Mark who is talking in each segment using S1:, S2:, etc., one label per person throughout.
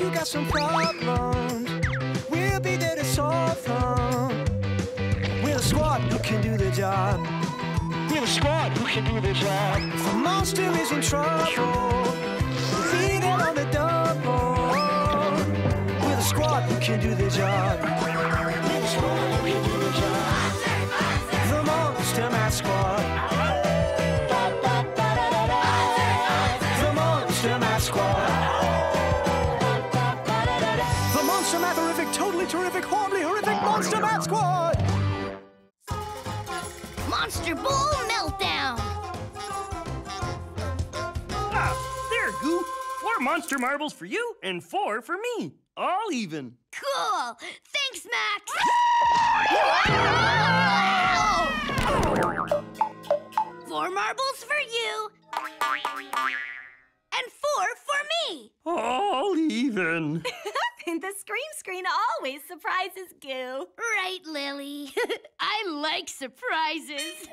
S1: you got some problems, we'll be there to solve them. We're a squad who can do the job. We're a squad who can do the job. If a monster is in trouble, we'll be there on the double. We're the squad who can do the job. We're the squad who can do the job. The Monster Math Squad. The monster
S2: marbles for you and four for me. All even.
S3: Cool! Thanks, Max! Four marbles for you. And four for me.
S2: All even.
S4: the Scream Screen always surprises Goo.
S3: Right, Lily. I like surprises.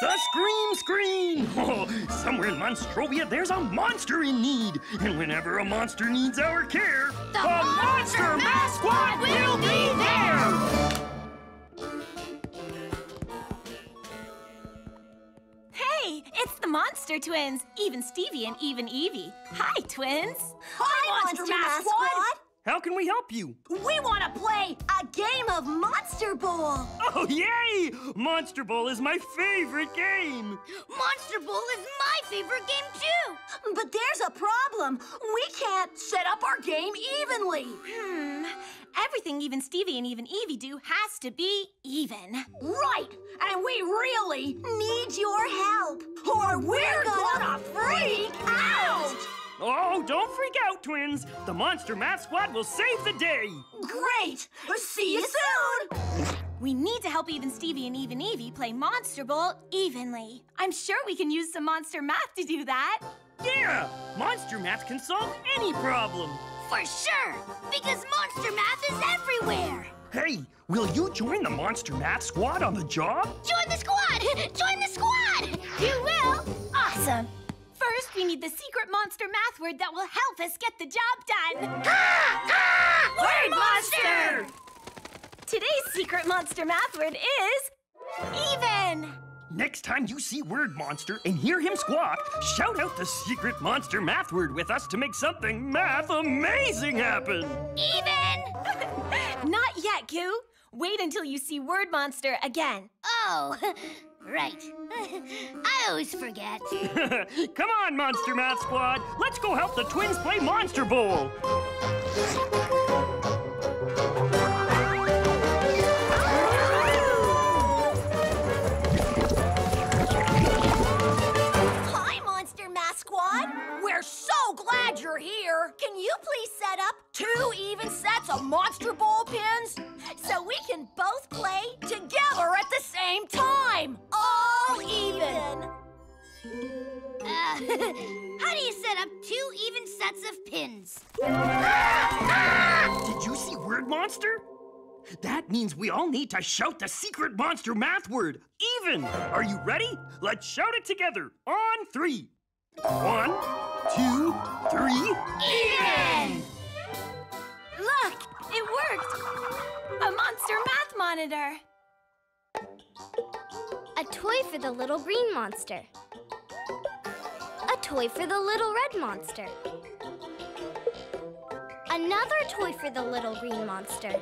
S2: The Scream Screen! Oh, somewhere in Monstrovia, there's a monster in need. And whenever a monster needs our care,
S3: The Monster Math Squad will be there!
S4: Hey, it's the Monster Twins, Even Stevie and Even Evie. Hi, twins.
S5: Hi, Monster Math Squad!
S2: How can we help you?
S5: We want to play a game of Monster Bowl!
S2: Oh, yay! Monster Bowl is my favorite game.
S3: Monster Bowl is my favorite game, too.
S5: But there's a problem. We can't set up our game evenly.
S4: Hmm. Everything Even Stevie and Even Evie do has to be even.
S5: Right, and we really need your help, or we're gonna freak out!
S2: Oh, don't freak out, twins. The Monster Math Squad will save the day.
S5: Great! See you soon!
S4: We need to help Even Stevie and Even Evie play Monster Bowl evenly. I'm sure we can use some monster math to do that.
S2: Yeah! Monster Math can solve any problem.
S3: For sure, because Monster Math is everywhere.
S2: Hey, will you join the Monster Math Squad on the job?
S3: Join the squad! Join the squad!
S4: You will? Awesome. First, we need the secret monster math word that will help us get the job done.
S3: Word monster!
S4: Today's secret monster math word is even.
S2: Next time you see Word Monster and hear him squawk, shout out the secret monster math word with us to make something math amazing happen.
S3: Even!
S4: Not yet, Goo. Wait until you see Word Monster again.
S3: Oh, right. I always forget.
S2: Come on, Monster Math Squad. Let's go help the twins play Monster Bowl.
S5: Hi, Monster Math Squad! We're so glad you're here! Can you please set up two even sets of Monster Bowl pins so we can both play together at the same time? All even!
S3: Uh, how do you set up two even sets of pins?
S2: Did you see Word Monster? That means we all need to shout the secret monster math word, even. Are you ready? Let's shout it together on three. One, two, three.
S3: Even!
S4: Look, it worked. A monster math monitor.
S6: A toy for the little green monster. A toy for the little red monster. Another toy for the little green monster.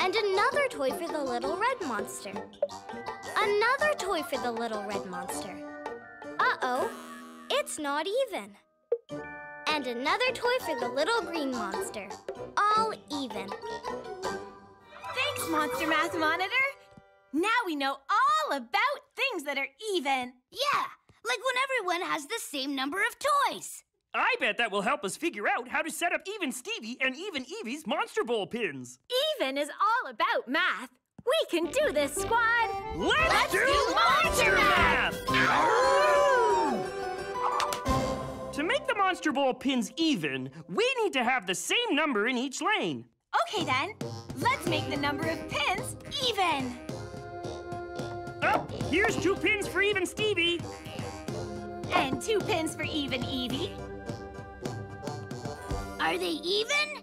S6: And another toy for the little red monster. Another toy for the little red monster. Uh-oh, it's not even. And another toy for the little green monster. All even.
S4: Thanks, Monster Math Monitor. Now we know all about things that are even.
S3: Yeah, like when everyone has the same number of toys.
S2: I bet that will help us figure out how to set up even Stevie and even Evie's Monster Bowl pins.
S4: Even is all about math. We can do this, squad.
S2: Let's,
S3: Let's
S2: do,
S3: do
S2: Monster
S3: Monster
S2: Math! To make the Monster Bowl pins even, we need to have the same number in each lane.
S4: Okay, then. Let's make the number of pins even.
S2: Oh, here's two pins for even Stevie.
S4: And two pins for even Evie.
S3: Are Are they even?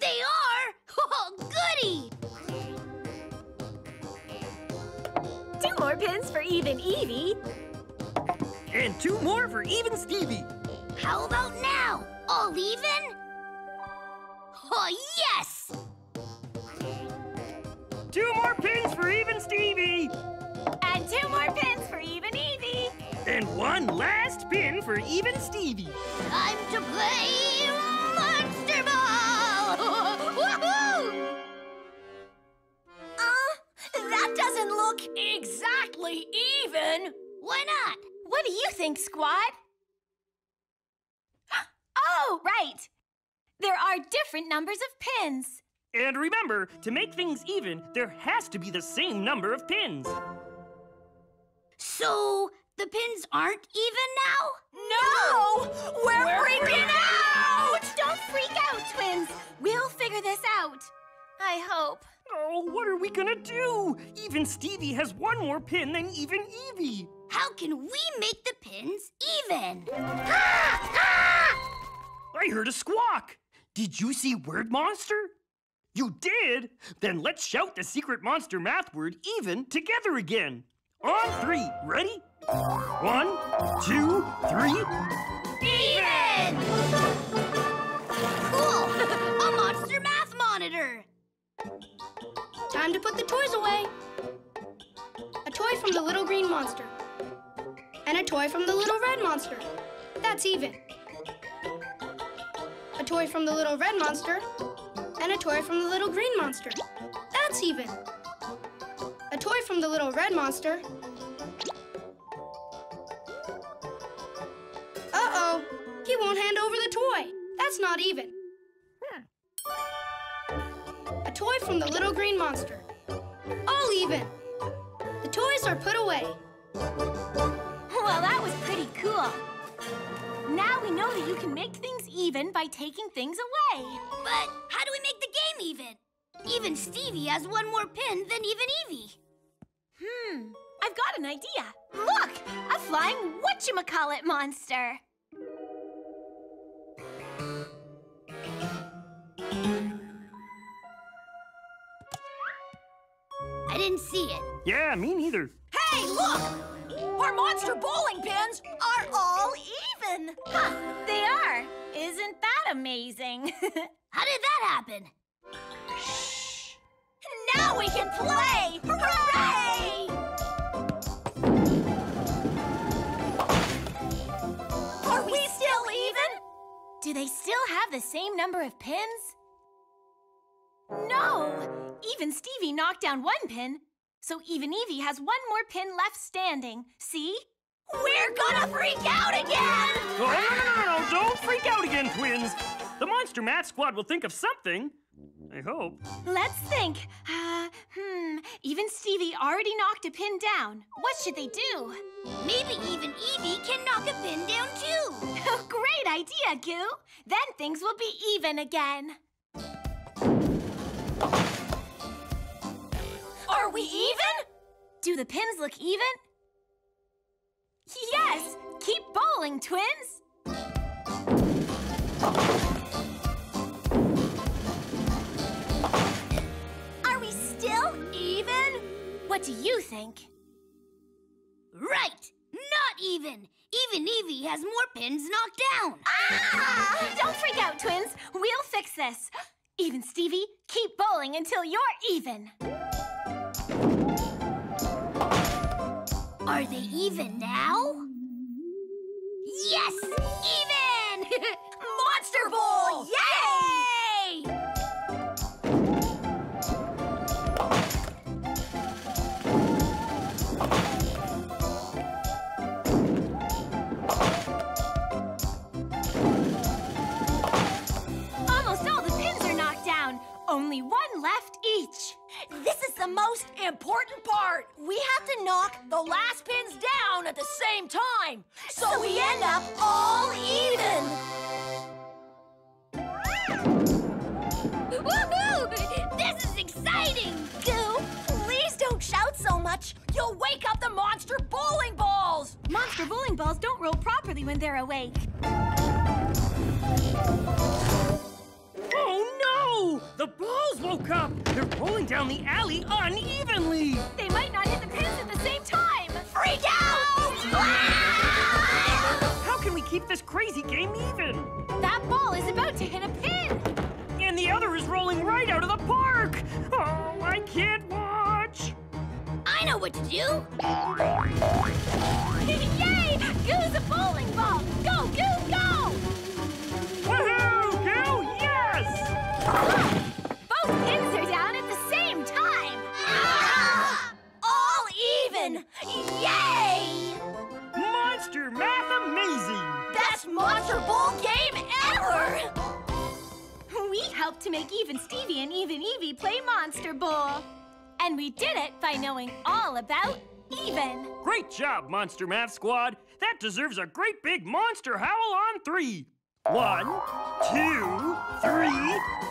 S3: They are! Oh, goody!
S4: Two more pins for even Evie.
S2: And two more for even Stevie.
S3: How about now? All even? Oh, yes!
S2: Two more pins for even Stevie.
S4: And two more pins for even Evie.
S2: And one last pin for even Stevie.
S3: Time to play Monster Bowl! Woohoo!
S5: Uh, that doesn't look exactly even.
S3: Why not?
S4: What do you think, Squad? Oh, right. There are different numbers of pins.
S2: And remember, to make things even, there has to be the same number of pins.
S3: So, the pins aren't even now?
S5: No! We're, freaking out!
S4: Don't freak out, twins. We'll figure this out. I hope.
S2: Oh, what are we gonna do? Even Stevie has one more pin than even Evie.
S3: How can we make the pins even?
S2: I heard a squawk. Did you see Word Monster? You did? Then let's shout the secret monster math word even together again. On three. Ready? One, two, three.
S3: Even! Cool! A monster math monitor!
S7: Time to put the toys away. A toy from the little green monster. And a toy from the little red monster. That's even. A toy from the little red monster. And a toy from the little green monster. That's even. A toy from the little red monster. Uh-oh. He won't hand over the toy. That's not even. A toy from the little green monster. All even. The toys are put away.
S4: Well, that was pretty cool. Now we know that you can make things even by taking things away.
S3: But how do we make the game even? Even Stevie has one more pin than even Evie.
S4: Hmm, I've got an idea. Look, a flying whatchamacallit monster.
S3: I didn't see it.
S2: Yeah, me neither.
S5: Hey, look! Our monster bowling pins are all even.
S4: Huh, they are. Isn't that amazing?
S3: How did that happen? Shh!
S5: Now we can play! Hooray! Are we still even?
S4: Do they still have the same number of pins? No! Even Stevie knocked down one pin, so even Evie has one more pin left standing. See?
S5: We're gonna freak out again!
S2: Oh, no, no, no, no, don't freak out again, twins. The Monster Math Squad will think of something. I hope.
S4: Let's think. Uh, hmm, even Stevie already knocked a pin down. What should they do?
S3: Maybe even Evie can knock a pin down too.
S4: Great idea, Goo! Then things will be even again.
S5: Are we even?
S4: Do the pins look even? Yes! Keep bowling, twins!
S5: Are we still even?
S4: What do you think?
S3: Right! Not even! Even Evie has more pins knocked down.
S4: Ah! Don't freak out, twins. We'll fix this. Even Stevie, keep bowling until you're even.
S3: Are they even now? Yes! Even!
S5: Important part. We have to knock the last pins down at the same time. So, we end up all even.
S3: Woohoo! This is exciting!
S5: Goo, please don't shout so much. You'll wake up the monster bowling balls.
S4: Monster bowling balls don't roll properly when they're awake.
S2: Oh no! The balls woke up! They're rolling down the alley unevenly!
S4: They might not hit the pins at the same time.
S5: Freak out!
S2: How can we keep this crazy game even?
S4: That ball is about to hit a pin.
S2: And the other is rolling right out of the park! Oh, I can't watch!
S3: I know what to do.
S4: Yay! Goo's a bowling ball. Go!
S2: Math Amazing!
S5: Best Monster Bowl game ever!
S4: We helped to make Even Stevie and Even Evie play Monster Bowl. And we did it by knowing all about even.
S2: Great job, Monster Math Squad! That deserves a great big monster howl on three! One, two, three.